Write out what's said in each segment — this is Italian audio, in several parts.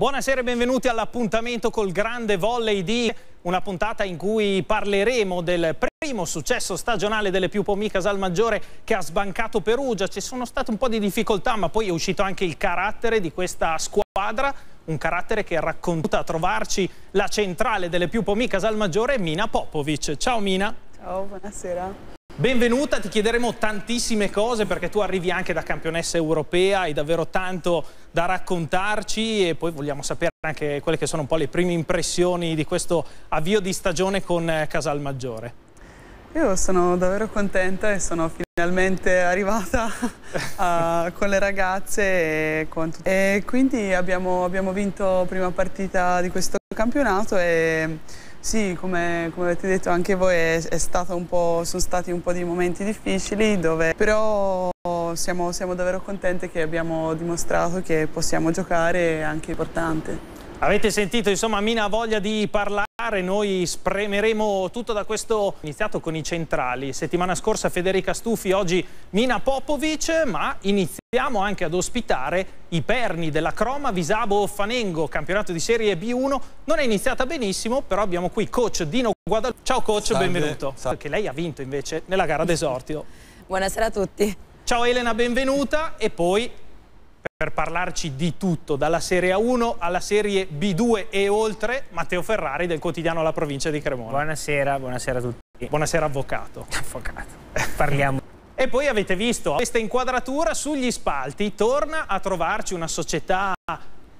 Buonasera e benvenuti all'appuntamento col grande volley di una puntata in cui parleremo del primo successo stagionale delle più Piupomi Casalmaggiore che ha sbancato Perugia. Ci sono state un po' di difficoltà ma poi è uscito anche il carattere di questa squadra, un carattere che racconta a trovarci la centrale delle più Piupomi Casalmaggiore, Mina Popovic. Ciao Mina. Ciao, buonasera. Benvenuta, ti chiederemo tantissime cose perché tu arrivi anche da campionessa europea, hai davvero tanto da raccontarci e poi vogliamo sapere anche quelle che sono un po' le prime impressioni di questo avvio di stagione con Casalmaggiore. Io sono davvero contenta e sono finalmente arrivata a, con le ragazze e, con e quindi abbiamo, abbiamo vinto prima partita di questo campionato e sì, come, come, avete detto anche voi, è, è sono stati un po' di momenti difficili, dove, però siamo, siamo davvero contenti che abbiamo dimostrato che possiamo giocare, anche importante. Avete sentito, insomma, Mina ha voglia di parlare noi spremeremo tutto da questo iniziato con i centrali. Settimana scorsa Federica Stufi, oggi Mina Popovic, ma iniziamo anche ad ospitare i perni della Croma, Visabo Fanengo, campionato di Serie B1. Non è iniziata benissimo, però abbiamo qui coach Dino Guadalupe. Ciao coach, Salve. benvenuto. Salve. Perché lei ha vinto invece nella gara d'esordio. Buonasera a tutti. Ciao Elena, benvenuta e poi per parlarci di tutto, dalla Serie A1 alla Serie B2 e oltre, Matteo Ferrari del quotidiano La Provincia di Cremona. Buonasera, buonasera a tutti. Buonasera avvocato. Avvocato. Parliamo. e poi avete visto questa inquadratura sugli spalti, torna a trovarci una società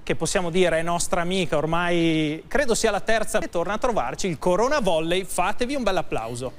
che possiamo dire è nostra amica, ormai credo sia la terza, e torna a trovarci il Corona Volley, fatevi un bel applauso.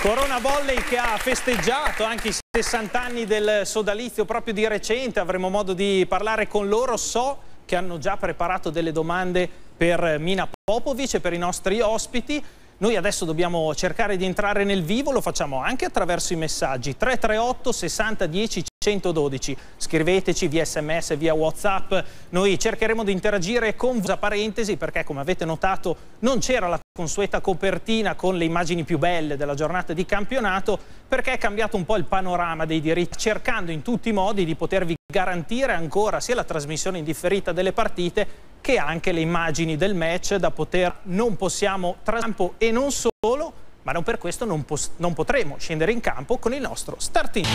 Corona Volley che ha festeggiato anche i 60 anni del sodalizio proprio di recente, avremo modo di parlare con loro, so che hanno già preparato delle domande per Mina Popovic e per i nostri ospiti. Noi adesso dobbiamo cercare di entrare nel vivo, lo facciamo anche attraverso i messaggi. 338 60 10 112. Scriveteci via sms, via whatsapp, noi cercheremo di interagire con voi. Parentesi perché come avete notato non c'era la consueta copertina con le immagini più belle della giornata di campionato perché è cambiato un po' il panorama dei diritti cercando in tutti i modi di potervi garantire ancora sia la trasmissione indifferita delle partite che anche le immagini del match da poter non possiamo campo e non solo ma non per questo non, non potremo scendere in campo con il nostro starting.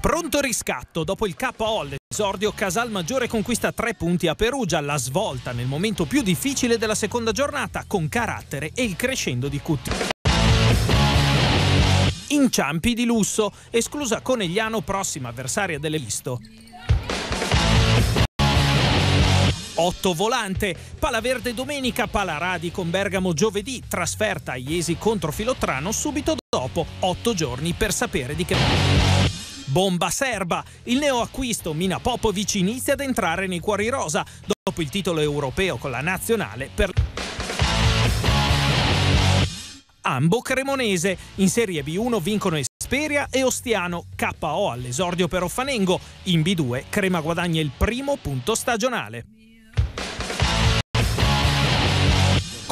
Pronto riscatto, dopo il KO l'esordio Casalmaggiore conquista tre punti a Perugia, la svolta nel momento più difficile della seconda giornata con carattere e il crescendo di Cutti. Inciampi di lusso, esclusa Conegliano prossima avversaria delle 8 volante, Palaverde domenica, Palaradi con Bergamo giovedì, trasferta a Iesi contro Filottrano subito dopo 8 giorni per sapere di che... Bomba serba, il neoacquisto Mina Popovic inizia ad entrare nei cuori rosa dopo il titolo europeo con la nazionale per... Ambo Cremonese, in Serie B1 vincono Esperia e Ostiano, KO all'esordio per Offanengo, in B2 Crema guadagna il primo punto stagionale.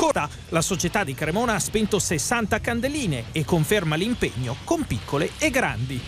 Cora, la società di Cremona ha spento 60 candeline e conferma l'impegno con piccole e grandi.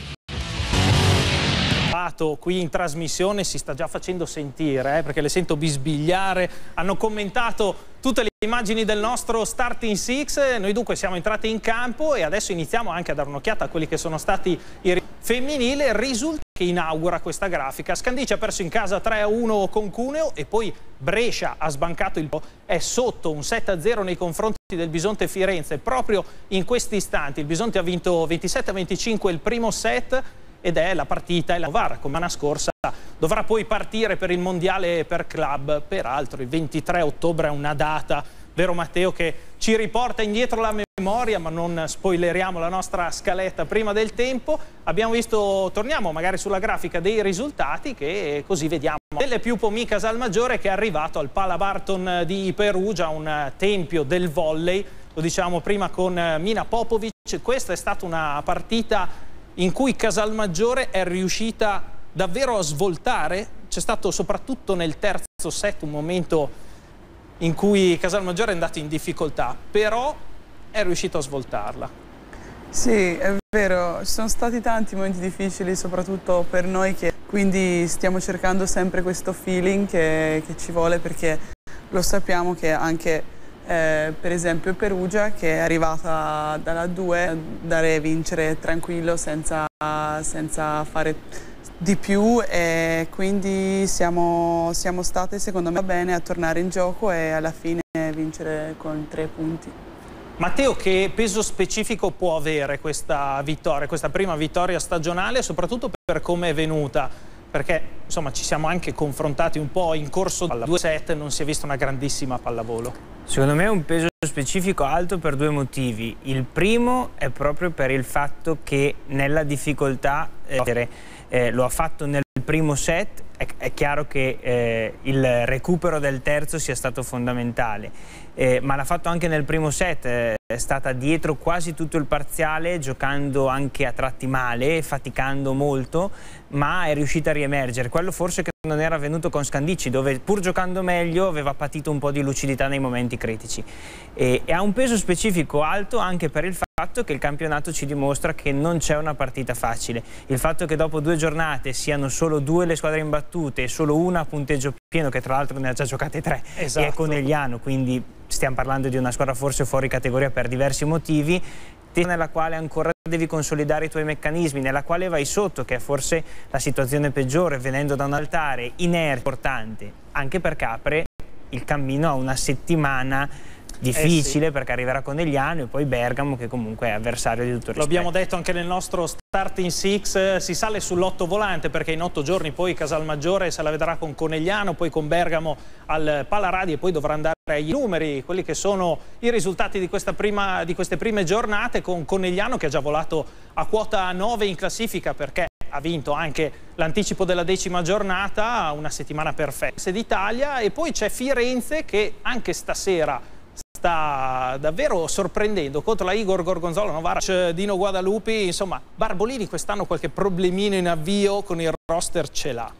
Qui in trasmissione si sta già facendo sentire eh, perché le sento bisbigliare. Hanno commentato tutte le immagini del nostro starting six. Noi dunque siamo entrati in campo e adesso iniziamo anche a dare un'occhiata a quelli che sono stati i femminili. Risulta che inaugura questa grafica. Scandici ha perso in casa 3-1 con Cuneo e poi Brescia ha sbancato il. È sotto un 7-0 nei confronti del Bisonte Firenze. Proprio in questi istanti il Bisonte ha vinto 27-25 il primo set ed è la partita e la VAR come l'anno scorsa dovrà poi partire per il mondiale per club peraltro il 23 ottobre è una data vero Matteo che ci riporta indietro la memoria ma non spoileriamo la nostra scaletta prima del tempo. Abbiamo visto torniamo magari sulla grafica dei risultati che così vediamo. Delle più Pomi Casalmaggiore che è arrivato al Pala Barton di Perugia un tempio del volley. Lo diciamo prima con Mina Popovic. Questa è stata una partita in cui Casalmaggiore è riuscita davvero a svoltare. C'è stato soprattutto nel terzo set un momento in cui Casalmaggiore è andato in difficoltà, però è riuscito a svoltarla. Sì, è vero, ci sono stati tanti momenti difficili, soprattutto per noi, che quindi stiamo cercando sempre questo feeling che, che ci vuole perché lo sappiamo che anche eh, per esempio Perugia che è arrivata dalla 2 dare vincere tranquillo senza, senza fare di più e quindi siamo, siamo state secondo me bene a tornare in gioco e alla fine vincere con tre punti. Matteo, che peso specifico può avere questa vittoria, questa prima vittoria stagionale, soprattutto per come è venuta? Perché insomma ci siamo anche confrontati un po' in corso alla 2 set, non si è vista una grandissima pallavolo. Secondo me è un peso specifico alto per due motivi. Il primo è proprio per il fatto che nella difficoltà eh, eh, lo ha fatto nel primo set, è, è chiaro che eh, il recupero del terzo sia stato fondamentale, eh, ma l'ha fatto anche nel primo set, eh, è stata dietro quasi tutto il parziale, giocando anche a tratti male, faticando molto, ma è riuscita a riemergere. Quello forse che non era avvenuto con Scandicci, dove pur giocando meglio aveva patito un po' di lucidità nei momenti critici. E, e ha un peso specifico alto anche per il fatto che il campionato ci dimostra che non c'è una partita facile. Il fatto che dopo due giornate siano solo due le squadre imbattute e solo una a punteggio pieno, che tra l'altro ne ha già giocate tre, esatto. e è Conegliano, quindi stiamo parlando di una squadra forse fuori categoria per diversi motivi, nella quale ancora devi consolidare i tuoi meccanismi, nella quale vai sotto, che è forse la situazione peggiore, venendo da un altare inerte, importante, anche perché apre il cammino a una settimana difficile eh sì. perché arriverà Conegliano e poi Bergamo che comunque è avversario di tutto il rispetto. Lo abbiamo detto anche nel nostro starting six, eh, si sale sull'otto volante perché in otto giorni poi Casalmaggiore se la vedrà con Conegliano, poi con Bergamo al Palaradi e poi dovrà andare ai numeri, quelli che sono i risultati di, prima, di queste prime giornate con Conegliano che ha già volato a quota 9 in classifica perché ha vinto anche l'anticipo della decima giornata, una settimana perfetta d'Italia e poi c'è Firenze che anche stasera sta davvero sorprendendo contro la Igor Gorgonzola, Novarac, Dino Guadalupi, insomma Barbolini quest'anno qualche problemino in avvio con il roster ce l'ha.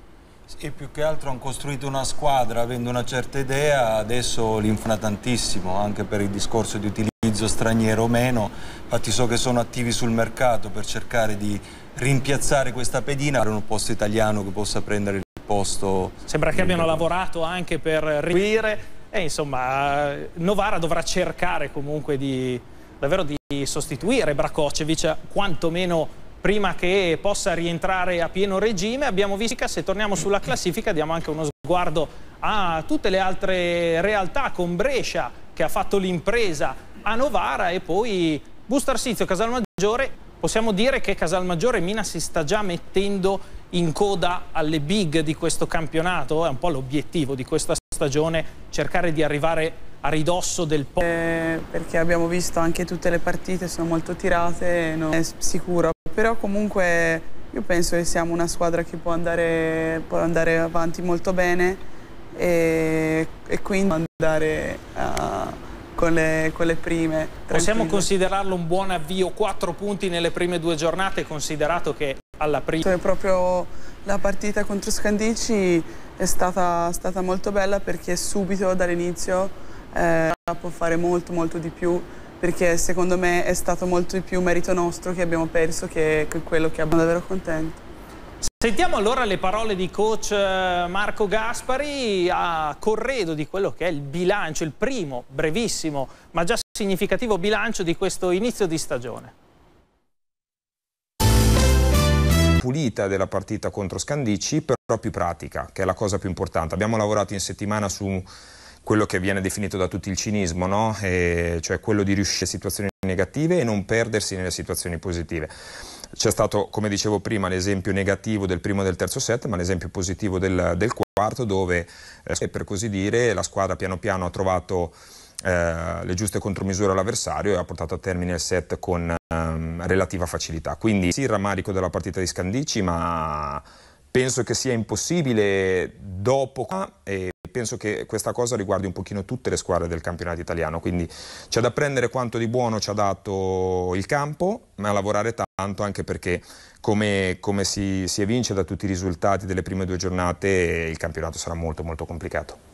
Sì, più che altro hanno costruito una squadra avendo una certa idea, adesso li tantissimo anche per il discorso di utilizzo straniero o meno, infatti so che sono attivi sul mercato per cercare di rimpiazzare questa pedina, per un posto italiano che possa prendere il posto. Sembra che abbiano lavorato anche per riunire e insomma Novara dovrà cercare comunque di, davvero di sostituire Brakocevic quantomeno prima che possa rientrare a pieno regime. Abbiamo visto se torniamo sulla classifica diamo anche uno sguardo a tutte le altre realtà con Brescia che ha fatto l'impresa a Novara e poi Bustarsizio, Casalmaggiore. Possiamo dire che Casalmaggiore Mina si sta già mettendo in coda alle big di questo campionato, è un po' l'obiettivo di questa stagione cercare di arrivare a ridosso del po'. Eh, perché abbiamo visto anche tutte le partite, sono molto tirate, non è sicuro. Però comunque io penso che siamo una squadra che può andare, può andare avanti molto bene e, e quindi andare a, con, le, con le prime. Possiamo considerarlo un buon avvio, quattro punti nelle prime due giornate, considerato che alla prima... Proprio la partita contro Scandici è stata, stata molto bella perché subito dall'inizio eh, può fare molto molto di più perché secondo me è stato molto di più merito nostro che abbiamo perso che, che quello che abbiamo davvero contento. Sentiamo allora le parole di coach eh, Marco Gaspari a corredo di quello che è il bilancio, il primo brevissimo ma già significativo bilancio di questo inizio di stagione. pulita della partita contro Scandicci, più pratica, che è la cosa più importante. Abbiamo lavorato in settimana su quello che viene definito da tutti il cinismo, no? cioè quello di riuscire a situazioni negative e non perdersi nelle situazioni positive. C'è stato, come dicevo prima, l'esempio negativo del primo e del terzo set, ma l'esempio positivo del, del quarto, dove, eh, per così dire, la squadra piano piano ha trovato eh, le giuste contromisure all'avversario e ha portato a termine il set con ehm, relativa facilità. Quindi sì, il rammarico della partita di Scandicci, ma penso che sia impossibile dopo e penso che questa cosa riguardi un pochino tutte le squadre del campionato italiano, quindi c'è da prendere quanto di buono ci ha dato il campo, ma lavorare tanto anche perché come, come si, si evince da tutti i risultati delle prime due giornate il campionato sarà molto molto complicato.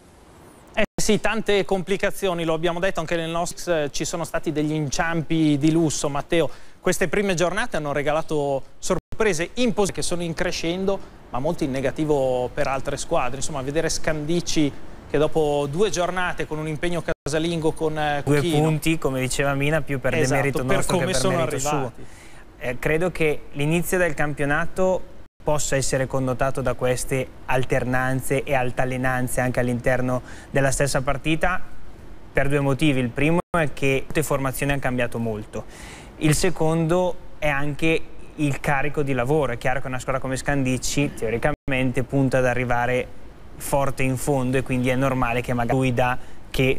Eh sì, tante complicazioni, lo abbiamo detto anche nel nostro, eh, ci sono stati degli inciampi di lusso, Matteo. Queste prime giornate hanno regalato sorprese in che sono in crescendo, ma molto in negativo per altre squadre. Insomma, vedere Scandicci che dopo due giornate con un impegno casalingo con eh, Due punti, come diceva Mina, più per esatto, demerito per nostro come che per merito arrivati. suo. Eh, credo che l'inizio del campionato possa essere connotato da queste alternanze e altalenanze anche all'interno della stessa partita per due motivi. Il primo è che tutte le formazioni hanno cambiato molto. Il secondo è anche il carico di lavoro. È chiaro che una squadra come Scandicci teoricamente punta ad arrivare forte in fondo e quindi è normale che magari guida che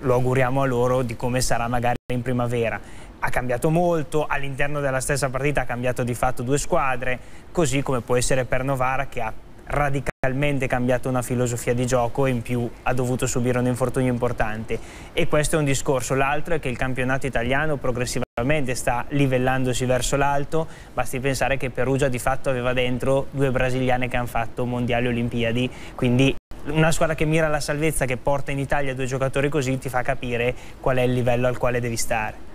lo auguriamo a loro di come sarà magari in primavera ha cambiato molto, all'interno della stessa partita ha cambiato di fatto due squadre, così come può essere per Novara che ha radicalmente cambiato una filosofia di gioco e in più ha dovuto subire un infortunio importante e questo è un discorso. L'altro è che il campionato italiano progressivamente sta livellandosi verso l'alto, basti pensare che Perugia di fatto aveva dentro due brasiliane che hanno fatto mondiali olimpiadi, quindi una squadra che mira alla salvezza, che porta in Italia due giocatori così, ti fa capire qual è il livello al quale devi stare.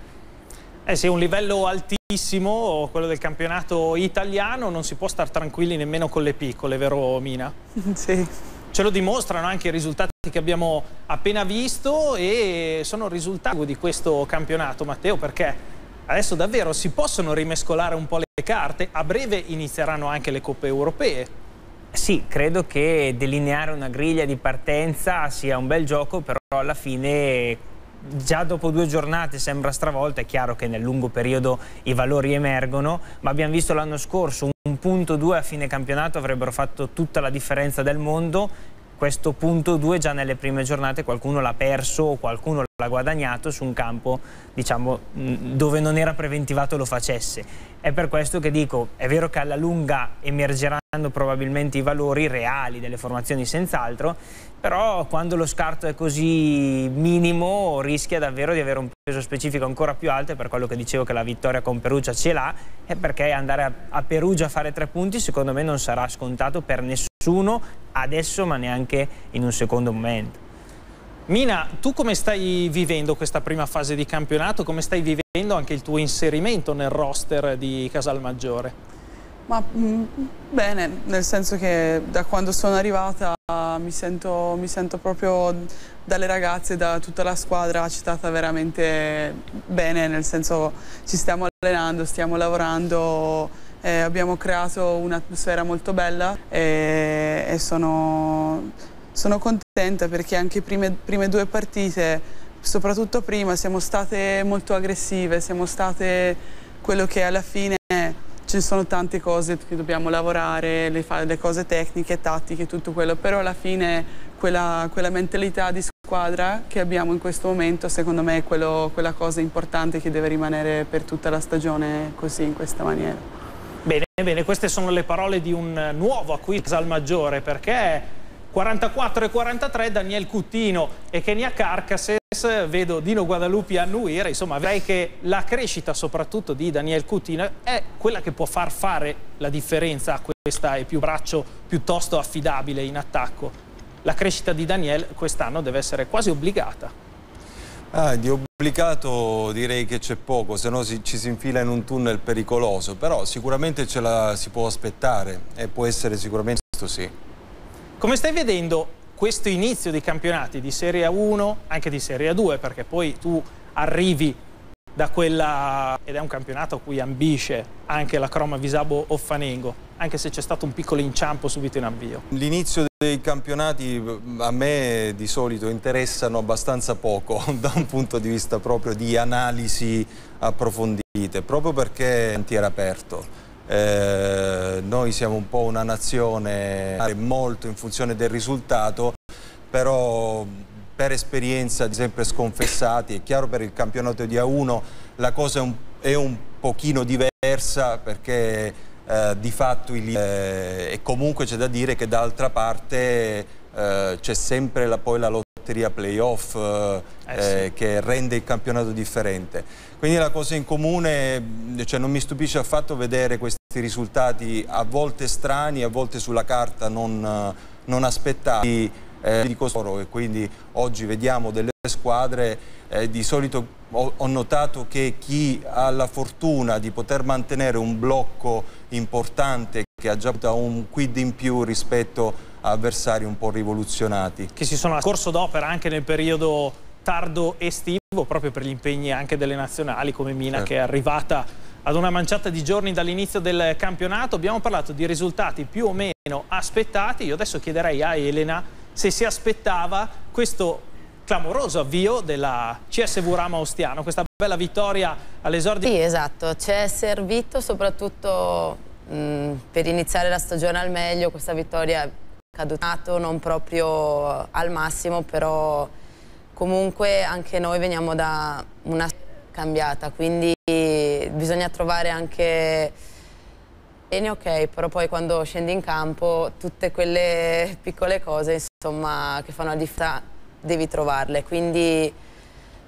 Eh sì, un livello altissimo, quello del campionato italiano, non si può stare tranquilli nemmeno con le piccole, vero Mina? Sì. Ce lo dimostrano anche i risultati che abbiamo appena visto e sono risultati di questo campionato, Matteo, perché adesso davvero si possono rimescolare un po' le carte, a breve inizieranno anche le coppe europee. Sì, credo che delineare una griglia di partenza sia un bel gioco, però alla fine già dopo due giornate sembra stravolta, è chiaro che nel lungo periodo i valori emergono, ma abbiamo visto l'anno scorso un punto due a fine campionato avrebbero fatto tutta la differenza del mondo, questo punto 2 già nelle prime giornate qualcuno l'ha perso o qualcuno l'ha guadagnato su un campo diciamo, dove non era preventivato lo facesse. È per questo che dico, è vero che alla lunga emergeranno probabilmente i valori reali delle formazioni senz'altro, però quando lo scarto è così minimo rischia davvero di avere un peso specifico ancora più alto per quello che dicevo che la vittoria con Perugia ce l'ha è perché andare a, a Perugia a fare tre punti secondo me non sarà scontato per nessuno adesso ma neanche in un secondo momento. Mina, tu come stai vivendo questa prima fase di campionato? Come stai vivendo anche il tuo inserimento nel roster di Casalmaggiore? Ma mm, bene, nel senso che da quando sono arrivata mi sento, mi sento proprio dalle ragazze, da tutta la squadra accettata veramente bene, nel senso ci stiamo allenando, stiamo lavorando, eh, abbiamo creato un'atmosfera molto bella e, e sono, sono, contenta perché anche le prime, prime due partite, soprattutto prima, siamo state molto aggressive, siamo state quello che alla fine ci sono tante cose che dobbiamo lavorare, le, le cose tecniche, tattiche, tutto quello, però alla fine quella, quella, mentalità di squadra che abbiamo in questo momento secondo me è quello, quella cosa importante che deve rimanere per tutta la stagione così, in questa maniera. Bene, bene, queste sono le parole di un nuovo acquisto al maggiore perché 44 e 43 Daniel Cuttino e Kenya Carcasses. Vedo Dino Guadalupi annuire insomma direi che la crescita soprattutto di Daniel Cuttino è quella che può far fare la differenza a questa è più braccio piuttosto affidabile in attacco. La crescita di Daniel quest'anno deve essere quasi obbligata. Ah, di obbligato direi che c'è poco se no ci si infila in un tunnel pericoloso però sicuramente ce la si può aspettare e può essere sicuramente questo sì come stai vedendo questo inizio di campionati di Serie 1, anche di Serie 2, perché poi tu arrivi da quella, ed è un campionato a cui ambisce anche la Croma Visabo Offanengo, anche se c'è stato un piccolo inciampo subito in avvio. L'inizio dei campionati a me di solito interessano abbastanza poco da un punto di vista proprio di analisi approfondite, proprio perché è aperto. Eh, noi siamo un po' una nazione molto in funzione del risultato, però per esperienza sempre sconfessati, è chiaro per il campionato di A1 la cosa è un, è un pochino diversa perché eh, di fatto il, eh, e comunque c'è da dire che d'altra parte eh, c'è sempre la, poi la lotteria playoff eh, eh, sì. che rende il campionato differente. Quindi la cosa in comune, cioè non mi stupisce affatto vedere questi risultati a volte strani, a volte sulla carta non, non aspettati. eh, di costoro e quindi oggi vediamo delle squadre eh, di solito ho, ho, notato che chi ha la fortuna di poter mantenere un blocco importante che ha già un quid in più rispetto a avversari un po' rivoluzionati che si sono a corso d'opera anche nel periodo tardo estivo proprio per gli impegni anche delle nazionali come Mina certo. che è arrivata ad una manciata di giorni dall'inizio del campionato abbiamo parlato di risultati più o meno aspettati io adesso chiederei a Elena se si aspettava questo clamoroso avvio della CSV Rama Ostiano, questa bella vittoria all'esordio. Sì, esatto, ci è servito soprattutto mh, per iniziare la stagione al meglio, questa vittoria caduta non proprio al massimo, però comunque anche noi veniamo da una cambiata, quindi bisogna trovare anche bene, ok, però poi quando scendi in campo tutte quelle piccole cose insomma, che fanno la differenza devi trovarle, quindi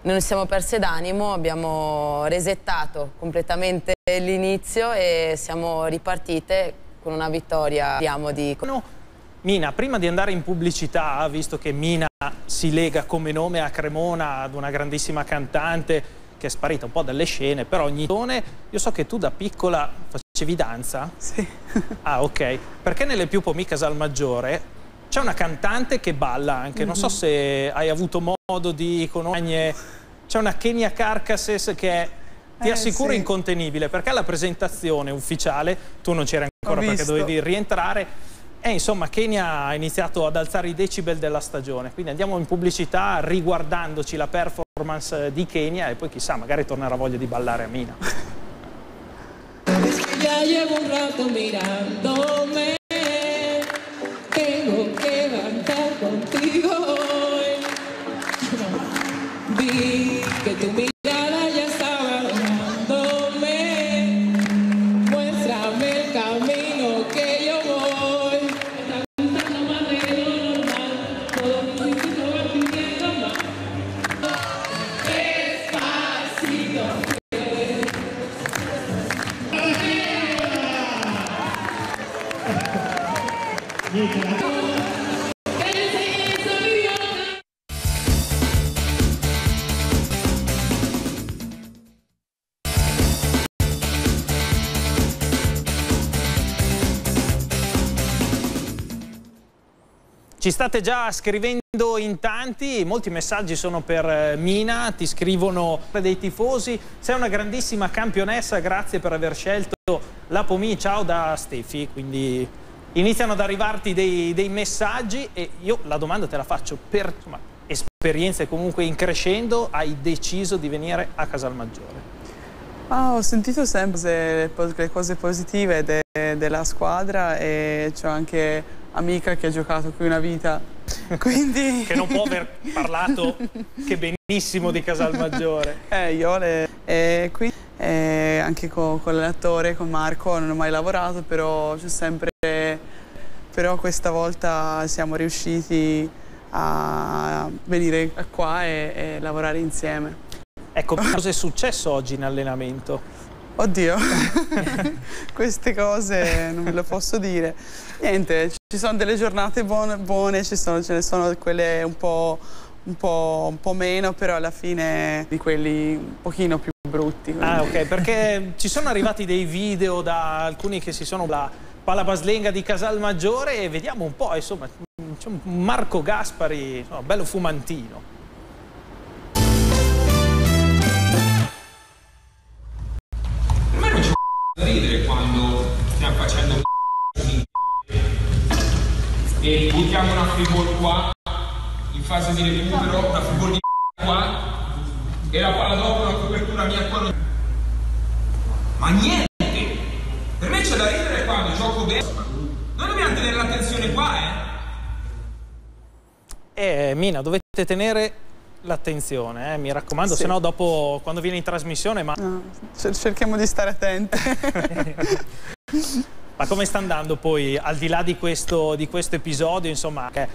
non siamo perse d'animo, abbiamo resettato completamente l'inizio e siamo ripartite con una vittoria di... Mina, prima di andare in pubblicità, visto che Mina si lega come nome a Cremona ad una grandissima cantante che è sparita un po' dalle scene, però ogni tone, io so che tu da piccola facevi danza? Sì. ah, ok. Perché nelle più pomi Casal Maggiore c'è una cantante che balla anche, non so mhm. se hai avuto modo di conoscere, c'è una Kenya Carcasses che è ti eh, assicuro sì. incontenibile perché alla presentazione ufficiale tu non c'eri ancora perché dovevi rientrare e insomma Kenya ha iniziato ad alzare i decibel della stagione quindi andiamo in pubblicità riguardandoci la performance di Kenya e poi chissà, magari tornerà voglia di ballare a Mina. Ya llevo un rato mirándome, tengo que cantar contigo hoy. Vi que tu Ci state già scrivendo in tanti, molti messaggi sono per eh, Mina, ti scrivono dei tifosi, sei una grandissima campionessa, grazie per aver scelto la Pomi, ciao da Stefi, quindi iniziano ad arrivarti dei, dei messaggi e io la domanda te la faccio, per insomma, esperienze comunque in crescendo hai deciso di venire a Casalmaggiore? Ah, ho sentito sempre le cose positive de, della squadra e c'ho anche amica che ha giocato qui una vita, quindi... che non può aver parlato che benissimo di Casalmaggiore. Eh, io le... E quindi e anche con, con l'allenatore, con Marco, non ho mai lavorato, però c'è sempre... Però questa volta siamo riusciti a venire qua e, e lavorare insieme. Ecco, cosa è successo oggi in allenamento? Oddio, queste cose non ve le posso dire. Niente, ci sono delle giornate buone, buone sono, ce ne sono quelle un po', un, po', un po', meno, però alla fine di quelli un pochino più brutti. Quindi. Ah ok, perché ci sono arrivati dei video da alcuni che si sono la palabaslenga di Casalmaggiore e vediamo un po', insomma, Marco Gaspari, insomma, bello fumantino. Ridere quando stiamo facendo e buttiamo una free qua in fase di recupero, una free di qua e la palla dopo una copertura mia qua non... ma niente! Per me c'è da ridere quando gioco bene. Noi dobbiamo tenere l'attenzione qua eh. Eh Mina dovete tenere l'attenzione, eh, mi raccomando, sì. se no dopo quando viene in trasmissione... Ma... No, cerchiamo di stare attenti. ma come sta andando poi, al di là di questo, di questo episodio, insomma, che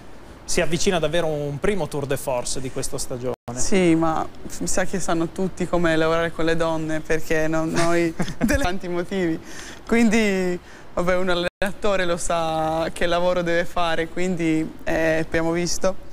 si avvicina davvero un primo tour de force di questa stagione? Sì, ma mi sa che sanno tutti come lavorare con le donne perché non noi dei tanti motivi. Quindi, vabbè, un allenatore lo sa che lavoro deve fare, quindi eh, abbiamo visto.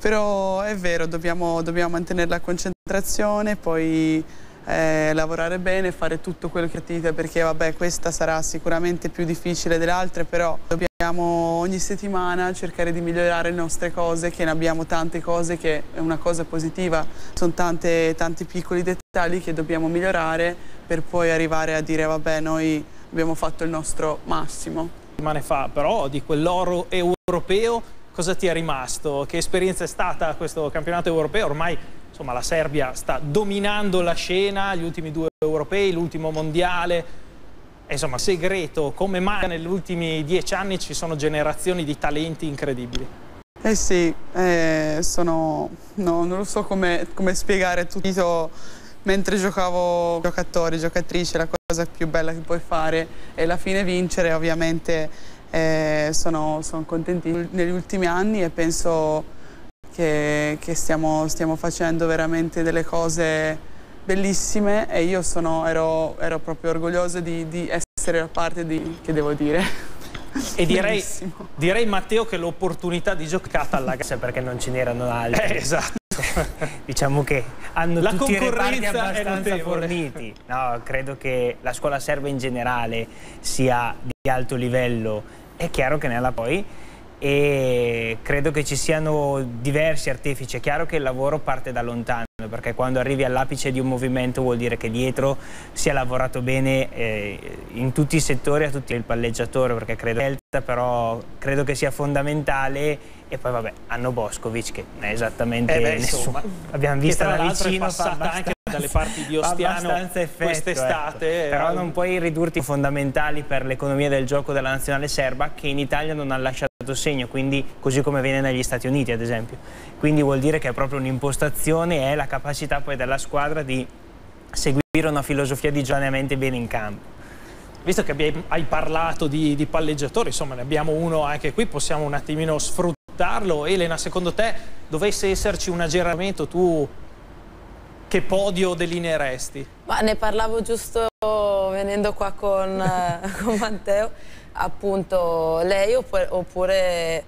Però è vero, dobbiamo, dobbiamo mantenere la concentrazione, poi eh, lavorare bene, fare tutto quello che dite perché vabbè questa sarà sicuramente più difficile delle altre, però dobbiamo ogni settimana cercare di migliorare le nostre cose, che ne abbiamo tante cose che è una cosa positiva, sono tante, tanti piccoli dettagli che dobbiamo migliorare per poi arrivare a dire vabbè noi abbiamo fatto il nostro massimo. Settimane fa però di quell'oro europeo cosa ti è rimasto? Che esperienza è stata questo campionato europeo? Ormai insomma, la Serbia sta dominando la scena, gli ultimi due europei, l'ultimo mondiale. Insomma, segreto, come mai negli ultimi dieci anni ci sono generazioni di talenti incredibili? Eh sì, eh, sono, no, non lo so come, come spiegare tutto. Mentre giocavo giocatori, giocatrici, la cosa più bella che puoi fare è alla fine vincere, ovviamente eh, sono, sono contenti negli ultimi anni e penso che, che stiamo, stiamo, facendo veramente delle cose bellissime e io sono, ero, ero, proprio orgogliosa di, di essere parte di, che devo dire, e direi, direi, Matteo che l'opportunità di giocata alla gara perché non ce n'erano altri. Eh, esatto. Diciamo che hanno la tutti i reparti abbastanza forniti. No, credo che la scuola serba in generale sia di alto livello è chiaro che nella poi e credo che ci siano diversi artefici. È chiaro che il lavoro parte da lontano perché quando arrivi all'apice di un movimento vuol dire che dietro si è lavorato bene eh, in tutti i settori, a tutti il palleggiatore perché credo, però credo che sia fondamentale e poi vabbè hanno Boscovic che non è esattamente eh beh, nessuno. Abbiamo visto da vicino, è passata anche dalle parti di Ostiano quest'estate. Ecco. Però non puoi ridurti fondamentali per l'economia del gioco della nazionale serba che in Italia non ha lasciato segno, quindi così come viene negli Stati Uniti ad esempio. Quindi vuol dire che è proprio un'impostazione e la capacità poi della squadra di seguire una filosofia di giornamenti bene in campo. Visto che hai parlato di, di palleggiatori, insomma ne abbiamo uno anche qui, possiamo un attimino sfruttarlo. Elena, secondo te dovesse esserci un aggiornamento, tu che podio delineeresti? Ma ne parlavo giusto venendo qua con, con Matteo, appunto lei oppure, oppure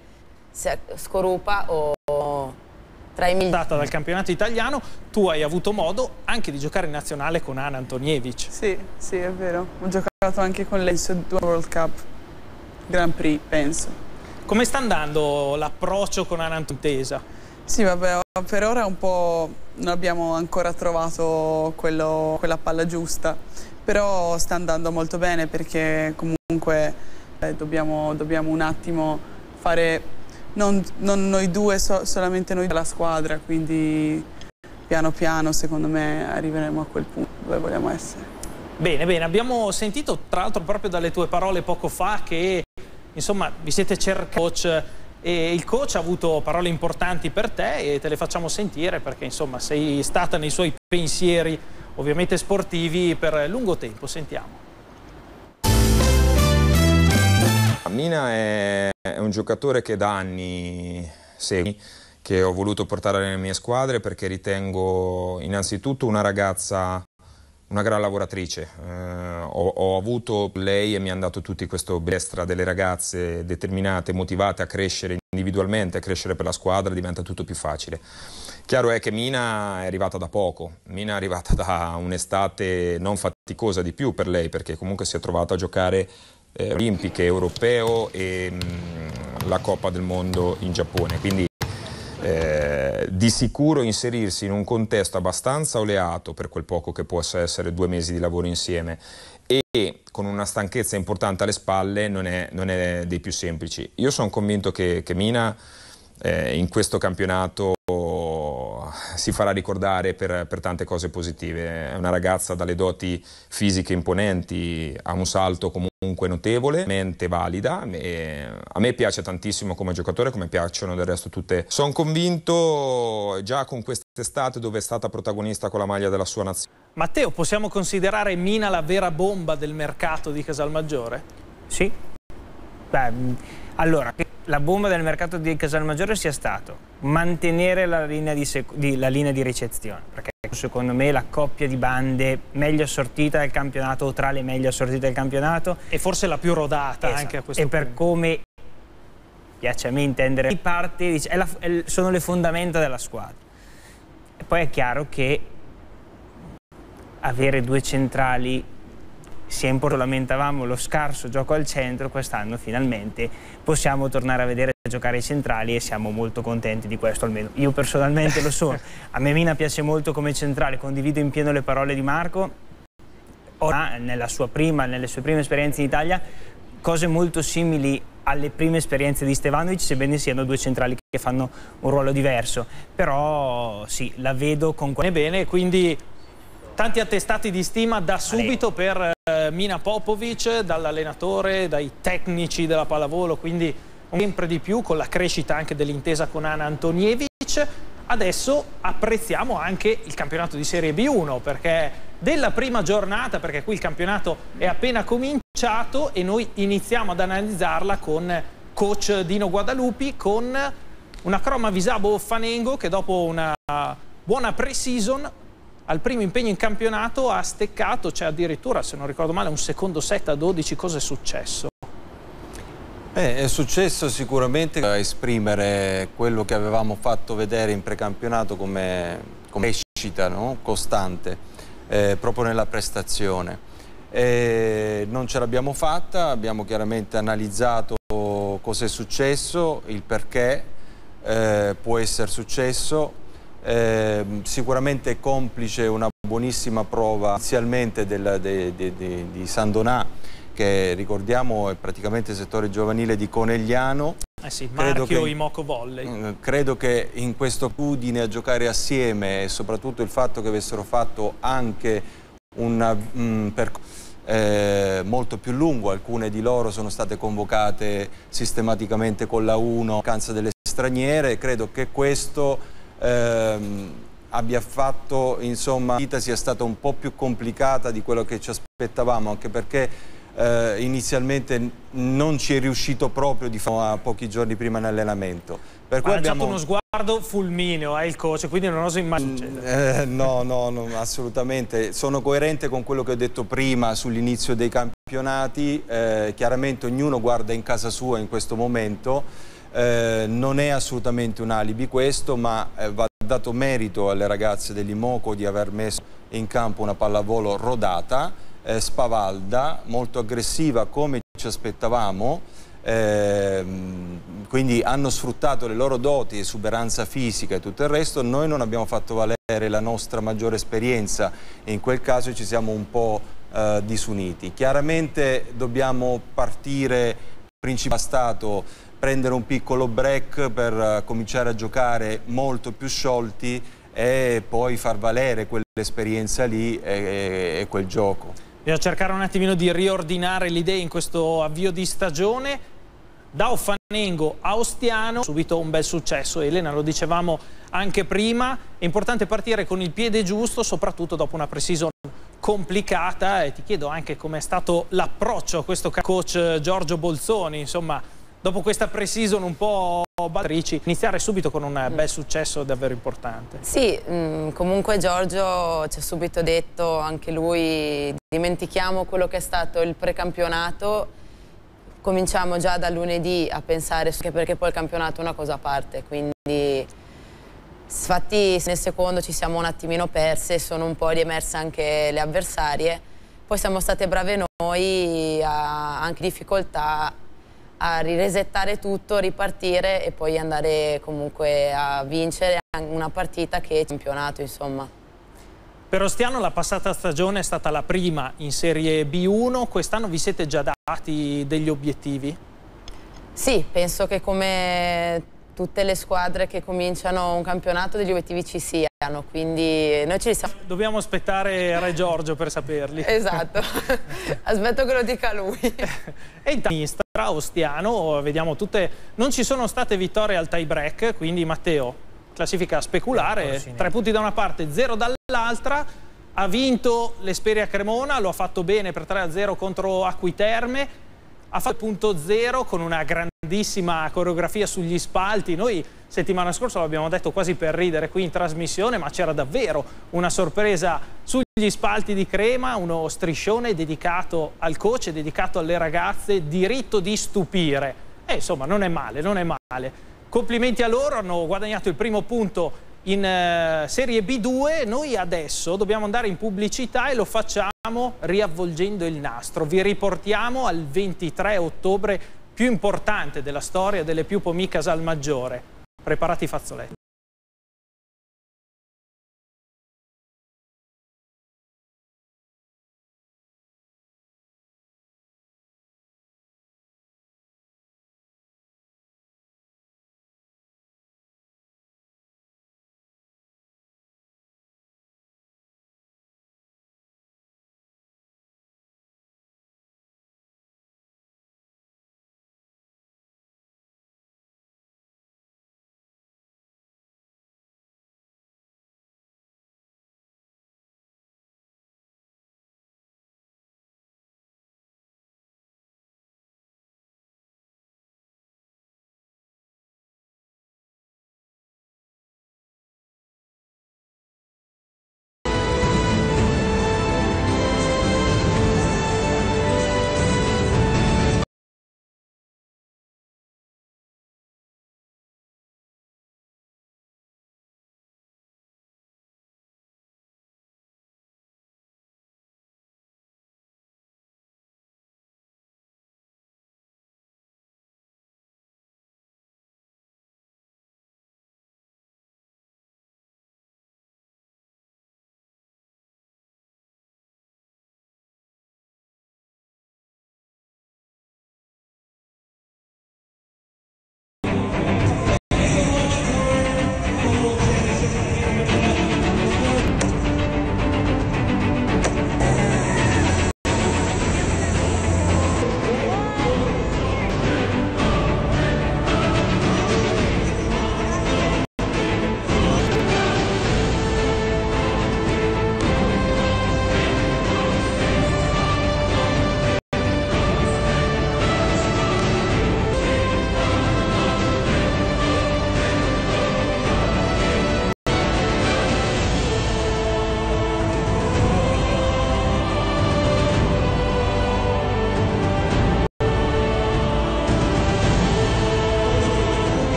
Scorupa o tra i migliori. dal campionato italiano, tu hai avuto modo anche di giocare in nazionale con Ana Antonievic. Sì, sì, è vero. Ho giocato anche con lei su due World Cup, Grand Prix, penso. Come sta andando l'approccio con Ana Antutesa? Sì, vabbè, per ora un po' non abbiamo ancora trovato quello, quella palla giusta, però sta andando molto bene perché comunque eh, dobbiamo, dobbiamo, un attimo fare, non, non noi due, so, solamente noi della squadra, quindi piano piano secondo me arriveremo a quel punto dove vogliamo essere. Bene, bene, abbiamo sentito tra l'altro proprio dalle tue parole poco fa che insomma vi siete cercati e il coach ha avuto parole importanti per te e te le facciamo sentire perché insomma sei stata nei suoi pensieri ovviamente sportivi per lungo tempo. Sentiamo. Mina è, un giocatore che da anni segui, che ho voluto portare nelle mie squadre perché ritengo innanzitutto una ragazza una gran lavoratrice. Eh, ho, ho, avuto lei e mi hanno dato tutti questo bestra delle ragazze determinate, motivate a crescere individualmente, a crescere per la squadra, diventa tutto più facile. Chiaro è che Mina è arrivata da poco, Mina è arrivata da un'estate non faticosa di più per lei, perché comunque si è trovata a giocare eh, olimpiche, europeo e mh, mm, la Coppa del Mondo in Giappone. Quindi eh, di sicuro inserirsi in un contesto abbastanza oleato per quel poco che possa essere due mesi di lavoro insieme e con una stanchezza importante alle spalle non è, non è dei più semplici. Io sono convinto che, che Mina eh, in questo campionato si farà ricordare per, per, tante cose positive. È una ragazza dalle doti fisiche imponenti, ha un salto comunque notevole, mente valida. a me piace tantissimo come giocatore, come piacciono del resto tutte. Sono convinto già con quest'estate dove è stata protagonista con la maglia della sua nazione. Matteo, possiamo considerare Mina la vera bomba del mercato di Casalmaggiore? Sì, Beh, allora, che la bomba del mercato di Casalmaggiore sia stato mantenere la linea di, di- la linea di ricezione, perché secondo me la coppia di bande meglio assortita del campionato o tra le meglio assortite del campionato E forse la più rodata Esatto. anche a questo e per punto. come piace a me intendere è il- sono le fondamenta della squadra e poi è chiaro che avere due centrali importante lamentavamo lo scarso gioco al centro quest'anno finalmente possiamo tornare a vedere giocare i centrali e siamo molto contenti di questo almeno io personalmente lo sono. A me Mina piace molto come centrale condivido in pieno le parole di Marco. Ora nella sua prima, nelle sue prime esperienze in Italia cose molto simili alle prime esperienze di Stevanovic sebbene siano due centrali che fanno un ruolo diverso. Però sì, la vedo con Bene, bene, quindi tanti attestati di stima da subito per eh, Mina Popovic, dall'allenatore, dai tecnici della pallavolo, quindi sempre di più con la crescita anche dell'intesa con Ana Antonievic. Adesso apprezziamo anche il campionato di Serie B1 perché della prima giornata, perché qui il campionato è appena cominciato e noi iniziamo ad analizzarla con coach Dino Guadalupi, con una Croma Visabo Fanengo che dopo una buona pre-season al primo impegno in campionato ha steccato, c'è addirittura, se non ricordo male, un secondo set a 12. Cosa è successo? Beh, è successo sicuramente a esprimere quello che avevamo fatto vedere in precampionato come, come crescita no? costante, eh, proprio nella prestazione. E non ce l'abbiamo fatta, abbiamo chiaramente analizzato cosa è successo, il perché eh, può essere successo. Eh, sicuramente complice una buonissima prova inizialmente del- de- de- de- di San Donà che ricordiamo è praticamente il settore giovanile di Conegliano. Eh sì, Credo Marchio che- Imoco Volley. Mm, Credo che in questo pudine a giocare assieme e soprattutto il fatto che avessero fatto anche un mm, percorso eh, molto più lungo, alcune di loro sono state convocate sistematicamente con la 1, canza delle straniere, credo che questo ehm, abbia fatto, insomma, la vita sia stata un po' più complicata di quello che ci aspettavamo, anche perché eh, inizialmente non ci è riuscito proprio di fare a pochi giorni prima in allenamento. Per Ha cui abbiamo... uno sguardo fulmineo, è il coach, quindi non oso immaginare. Eh, no, no, no, assolutamente. Sono coerente con quello che ho detto prima sull'inizio dei campionati. Eh, chiaramente ognuno guarda in casa sua in questo momento. Eh, non è assolutamente un alibi questo, ma eh, va dato merito alle ragazze dell'Imoco di aver messo in campo una pallavolo rodata, eh, spavalda, molto aggressiva come ci aspettavamo. Ehm, quindi hanno sfruttato le loro doti, esuberanza fisica e tutto il resto, noi non abbiamo fatto valere la nostra maggiore esperienza e in quel caso ci siamo un po' eh, disuniti. Chiaramente dobbiamo partire, principale stato prendere un piccolo break per eh, cominciare a giocare molto più sciolti e poi far valere quell'esperienza lì e, e quel gioco. Bisogna cercare un attimino di riordinare le idee in questo avvio di stagione. Da Offanengo a Ostiano, subito un bel successo, Elena, lo dicevamo anche prima, è importante partire con il piede giusto, soprattutto dopo una pre-season complicata e ti chiedo anche com'è stato l'approccio a questo coach Giorgio Bolzoni, insomma, dopo questa pre-season un po' battrici, iniziare subito con un bel successo davvero importante. Sì, mm, comunque Giorgio ci ha subito detto, anche lui, dimentichiamo quello che è stato il precampionato, cominciamo già da lunedì a pensare, perché poi il campionato è una cosa a parte, quindi infatti nel secondo ci siamo un attimino perse, sono un po' riemerse anche le avversarie, poi siamo state brave noi, a anche difficoltà a riresettare tutto, ripartire e poi andare comunque a vincere una partita che è campionato, insomma. Per Ostiano la passata stagione è stata la prima in Serie B1, quest'anno vi siete già dati degli obiettivi? Sì, penso che come tutte le squadre che cominciano un campionato degli obiettivi ci siano, quindi noi ce li siamo... Dobbiamo aspettare Re Giorgio per saperli. Esatto, aspetto che lo dica lui. E intanto tra Ostiano, vediamo tutte, non ci sono state vittorie al tie break, quindi Matteo, classifica speculare, tre punti da una parte, zero dall'altra, ha vinto l'Esperia Cremona, lo ha fatto bene per 3-0 contro Acquiterme, ha fatto punto zero con una grandissima coreografia sugli spalti. Noi settimana scorsa l'abbiamo detto quasi per ridere qui in trasmissione, ma c'era davvero una sorpresa sugli spalti di Crema, uno striscione dedicato al coach, dedicato alle ragazze, diritto di stupire. E insomma, non è male, non è male. Complimenti a loro, hanno guadagnato il primo punto in eh, Serie B2. Noi adesso dobbiamo andare in pubblicità e lo facciamo riavvolgendo il nastro. Vi riportiamo al 23 ottobre più importante della storia delle più Pomì Casalmaggiore. Preparati i fazzoletti.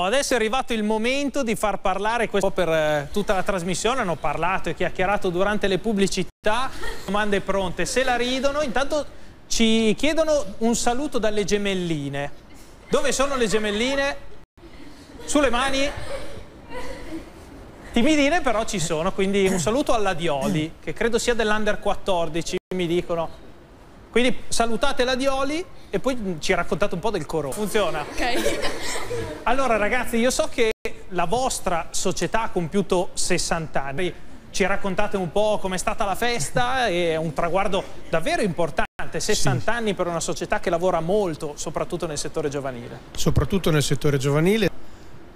Adesso è arrivato il momento di far parlare questo per eh, tutta la trasmissione. Hanno parlato e chiacchierato durante le pubblicità. Domande pronte. Se la ridono, intanto ci chiedono un saluto dalle gemelline. Dove sono le gemelline? Sulle mani? Timidine però ci sono, quindi un saluto alla Dioli, che credo sia dell'Under 14, mi dicono. Quindi salutate la Dioli e poi ci raccontate un po' del coro. Funziona? Ok. Allora ragazzi, io so che la vostra società ha compiuto 60 anni. Ci raccontate un po' com'è stata la festa, è un traguardo davvero importante, 60 anni per una società che lavora molto, soprattutto nel settore giovanile. soprattutto nel settore giovanile.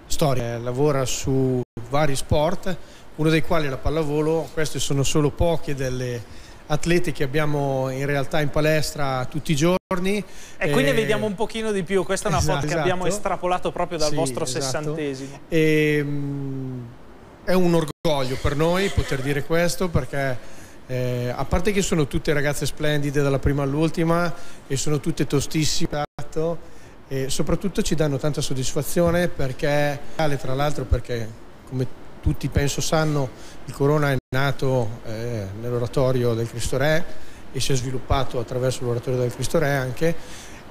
Storia eh, lavora su vari sport, uno dei quali è la pallavolo. Queste sono solo poche delle atlete che abbiamo in realtà in palestra tutti i giorni. E qui ne Eh, vediamo un pochino di più, questa è una Esatto, foto che abbiamo esatto. estrapolato proprio dal Sì, vostro esatto. sessantesimo. E, mm, è un orgoglio per noi poter dire questo perché eh, a parte che sono tutte ragazze splendide dalla prima all'ultima e sono tutte tostissime e soprattutto ci danno tanta soddisfazione perché tra l'altro perché come tutti penso sanno il corona è nato eh, nell'oratorio del Cristo Re e si è sviluppato attraverso l'oratorio del Cristo Re anche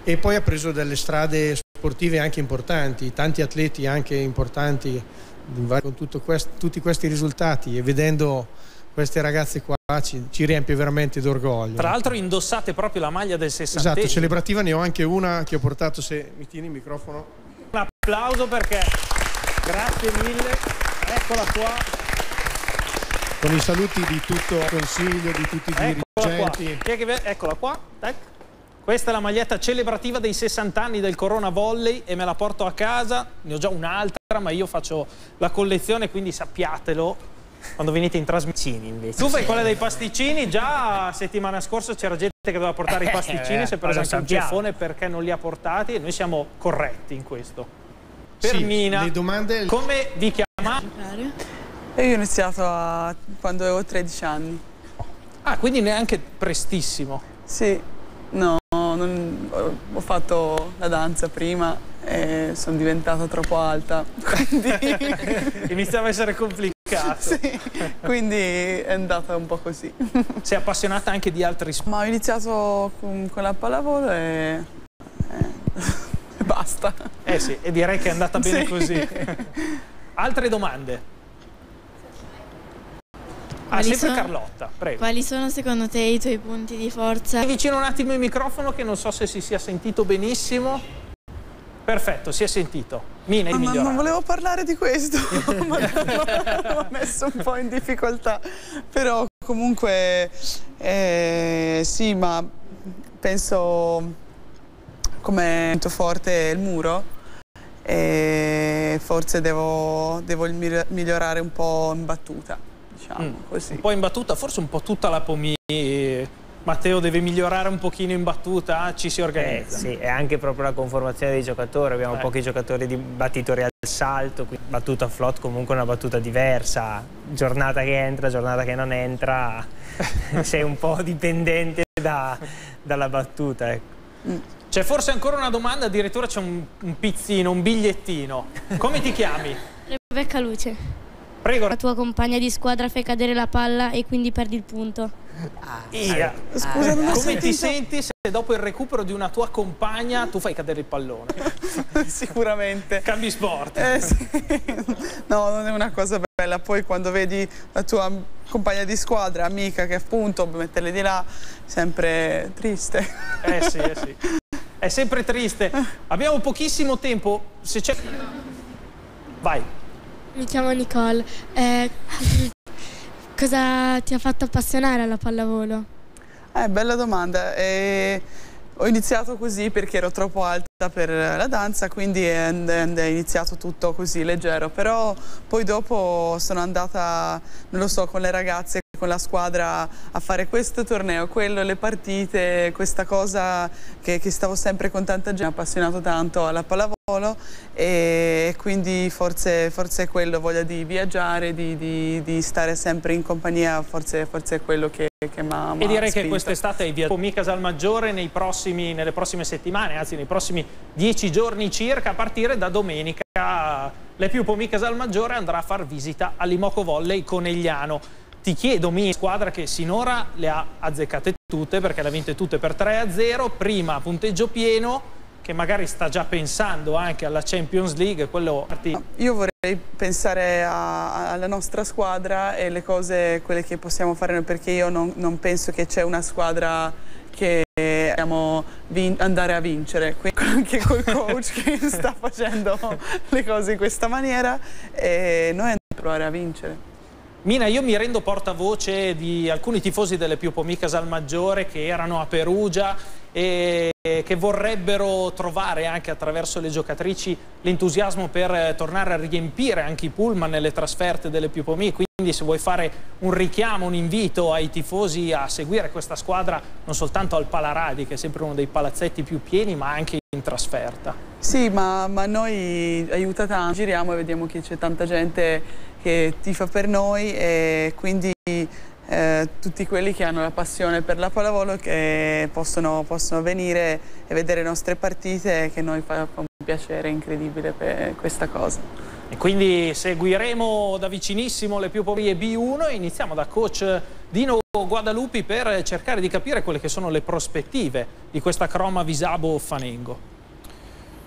e poi ha preso delle strade sportive anche importanti, tanti atleti anche importanti con quest tutti questi risultati e vedendo queste ragazze qua ci, ci riempie veramente d'orgoglio. Tra l'altro indossate proprio la maglia del 60 Esatto, celebrativa ne ho anche una che ho portato, se mi tieni il microfono. Un applauso perché grazie mille, eccola qua. Con i saluti di tutto il consiglio, di tutti i eccola dirigenti. Qua. Eccola qua, tac. Questa è la maglietta celebrativa dei 60 anni del Corona Volley e me la porto a casa, ne ho già un'altra ma io faccio la collezione quindi sappiatelo quando venite in trasmissione invece. Tu fai quella dei pasticcini, già settimana scorsa c'era gente che doveva portare i pasticcini, si è preso anche un ceffone perché non li ha portati e noi siamo corretti in questo. Per Sì, Mina, le domande- come vi chiamate? E io ho iniziato a- quando avevo 13 anni. Ah, quindi neanche prestissimo. Sì, no, non- ho- fatto la danza prima e sono diventata troppo alta, quindi, Iniziava a essere complicato. sì, quindi è andata un po' così. Sei appassionata anche di altri sport. Ma ho iniziato con, con la pallavolo e, e- e basta. Eh sì, e direi che è andata bene Sì. così. Altre domande? Ah, Quali sempre sono- Carlotta, prego. Quali sono secondo te i tuoi punti di forza? Avvicino un attimo il microfono che non so se si sia sentito benissimo. Perfetto, si è sentito. Mina, il Ma- non volevo parlare di questo, ma mi ha messo un po' in difficoltà. Però comunque eh, sì, ma penso come punto forte è il muro e forse devo, devo migli- migliorare un po' in battuta, diciamo Mm. così. Un po' in battuta, forse un po' tutta la Pomi. Matteo deve migliorare un pochino in battuta, ci si Eh, organizza. sì, è anche proprio la conformazione dei giocatori. Abbiamo Eh. pochi giocatori di battitori al salto, quindi battuta flot comunque una battuta diversa. Giornata che entra, giornata che non entra, sei un po' dipendente da- dalla battuta. Ecco. C'è forse ancora una domanda, addirittura c'è un, un pizzino, un bigliettino. Come ti chiami? Rebecca Luce. Prego. La tua compagna di squadra fai cadere la palla e quindi perdi il punto. Ia. Scusa, non ho Come ti sentito. senti se dopo il recupero di una tua compagna tu fai cadere il pallone? Sicuramente. Cambi sport. Eh, sì. No, non è una cosa bella. Poi quando vedi la tua compagna di squadra, amica, che appunto metterle di là, sempre triste. Eh sì, eh sì. È sempre triste. Abbiamo pochissimo tempo. Se c'è. Vai. Mi chiamo Nicole. Eh, cosa ti ha fatto appassionare alla pallavolo? Eh, bella domanda. E ho iniziato così perché ero troppo alta per la danza, quindi è iniziato tutto così leggero. Però poi dopo sono andata, non lo so, con le ragazze, con la squadra a fare questo torneo, quello, le partite, questa cosa che, che stavo sempre con tanta gente, mi ha appassionato tanto alla pallavolo e quindi forse, forse è quello, voglia di viaggiare, di, di- di stare sempre in compagnia, forse, forse è quello che, che mi ha E direi che quest'estate hai via Pomi Casalmaggiore nei prossimi, nelle prossime settimane, anzi nei prossimi dieci giorni circa, a partire da domenica. Le più Pomi Casalmaggiore andrà a far visita all'Imoco Volley Conegliano. Ti chiedo, mi squadra che sinora le ha azzeccate tutte perché le ha vinte tutte per 3-0, prima punteggio pieno, che magari sta già pensando anche alla Champions League, quello Io vorrei pensare a- alla nostra squadra e le cose, quelle che possiamo fare noi, perché io non, non penso che c'è una squadra che dobbiamo andare a vincere. Quindi anche col coach che sta facendo le cose in questa maniera e noi andiamo a provare a vincere. Mina, io mi rendo portavoce di alcuni tifosi delle più Pomi Casalmaggiore che erano a Perugia e che vorrebbero trovare anche attraverso le giocatrici l'entusiasmo per eh, tornare a riempire anche i pullman nelle trasferte delle più Pomi. Quindi se vuoi fare un richiamo, un invito ai tifosi a seguire questa squadra non soltanto al Palaradi, che è sempre uno dei palazzetti più pieni, ma anche in trasferta. Sì, ma, ma noi aiuta tanto, giriamo e vediamo che c'è tanta gente che tifa per noi e quindi eh, tutti quelli che hanno la passione per la pallavolo che possono, possono venire e vedere le nostre partite che noi fa, un piacere incredibile per questa cosa. E quindi seguiremo da vicinissimo le più povere B1 e iniziamo da coach Dino Guadalupi per cercare di capire quelle che sono le prospettive di questa Croma Visabo Fanengo.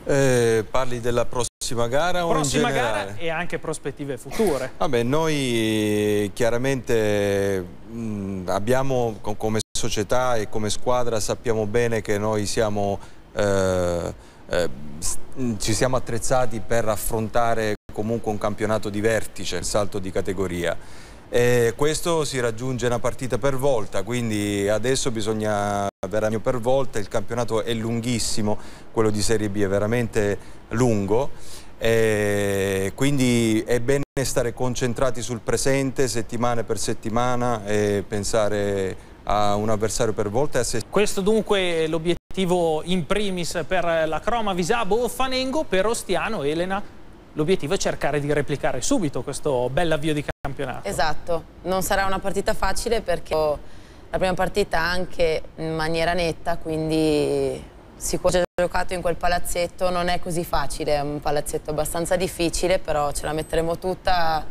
Eh, parli della prossima gara o in Prossima generale? gara e anche prospettive future. Vabbè, noi eh, chiaramente mh, abbiamo co- come società e come squadra sappiamo bene che noi siamo, eh, eh, mh, ci siamo attrezzati per affrontare comunque un campionato di vertice, il salto di categoria. E questo si raggiunge una partita per volta, quindi adesso bisogna veramente per volta, il campionato è lunghissimo, quello di Serie B è veramente lungo e quindi è bene stare concentrati sul presente settimana per settimana e pensare a un avversario per volta Questo dunque è l'obiettivo in primis per la Croma Visabo Fanengo, per Ostiano Elena. L'obiettivo è cercare di replicare subito questo bell'avvio di campionato. Esatto, non sarà una partita facile perché la prima partita anche in maniera netta, quindi sicuramente giocato in quel palazzetto, non è così facile, è un palazzetto abbastanza difficile, però ce la metteremo tutta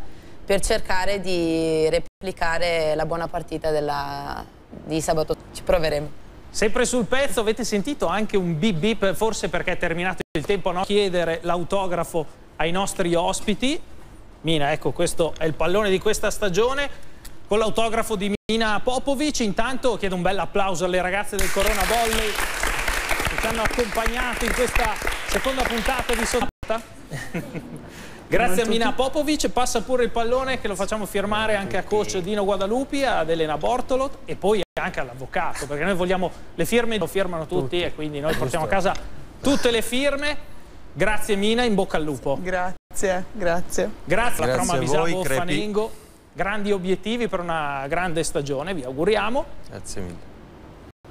per cercare di replicare la buona partita della- di sabato. Ci proveremo. Sempre sul pezzo avete sentito anche un bip bip, forse perché è terminato il tempo, no? chiedere l'autografo ai nostri ospiti. Mina, ecco, questo è il pallone di questa stagione con l'autografo di Mina Popovic. Intanto chiedo un bel applauso alle ragazze del Corona Volley hanno accompagnato in questa seconda puntata di Sottata. Grazie a Mina Popovic, passa pure il pallone che lo facciamo firmare anche a coach Dino Guadalupi, ad Elena Bortolot e poi anche all'avvocato, perché noi vogliamo le firme, lo firmano tutti, e quindi noi portiamo a casa tutte le firme. Grazie Mina, in bocca al lupo. Grazie, grazie. Grazie alla Grazie Croma Visavo Crepi. Fanengo, grandi obiettivi per una grande stagione, vi auguriamo. Grazie mille.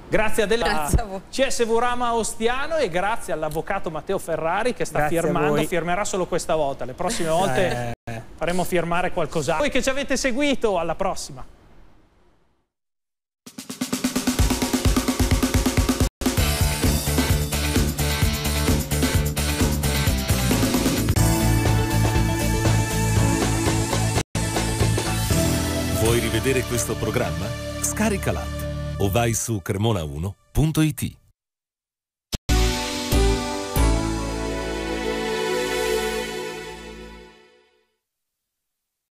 Grazie a della Grazie a voi. CSV Rama Ostiano e grazie all'avvocato Matteo Ferrari che sta Grazie firmando, firmerà solo questa volta, le prossime volte Eh. faremo firmare qualcos'altro. Voi che ci avete seguito, alla prossima. Vuoi rivedere questo programma? Scarica l'app o vai su cremona1.it.